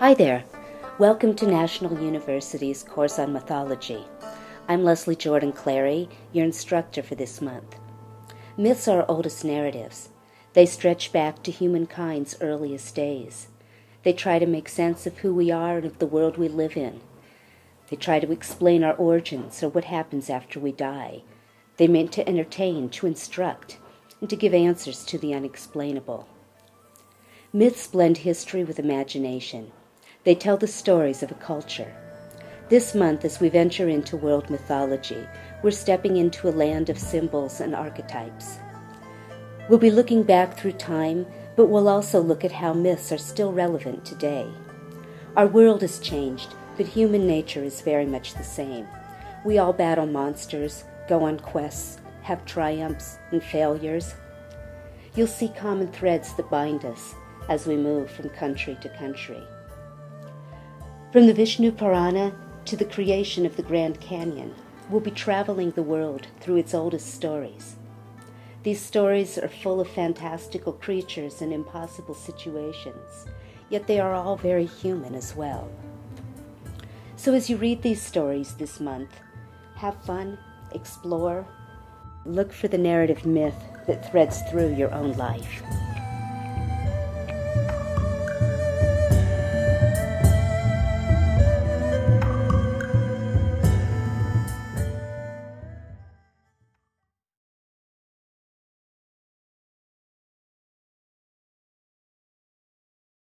Hi there. Welcome to National University's course on mythology. I'm Leslie Jordan Clary, your instructor for this month. Myths are our oldest narratives. They stretch back to humankind's earliest days. They try to make sense of who we are and of the world we live in. They try to explain our origins or what happens after we die. They meant to entertain, to instruct, and to give answers to the unexplainable. Myths blend history with imagination. They tell the stories of a culture. This month, as we venture into world mythology, we're stepping into a land of symbols and archetypes. We'll be looking back through time, but we'll also look at how myths are still relevant today. Our world has changed, but human nature is very much the same. We all battle monsters, go on quests, have triumphs and failures. You'll see common threads that bind us as we move from country to country. From the Vishnu Purana to the creation of the Grand Canyon, we'll be traveling the world through its oldest stories. These stories are full of fantastical creatures and impossible situations, yet they are all very human as well. So as you read these stories this month, have fun, explore, look for the narrative myth that threads through your own life.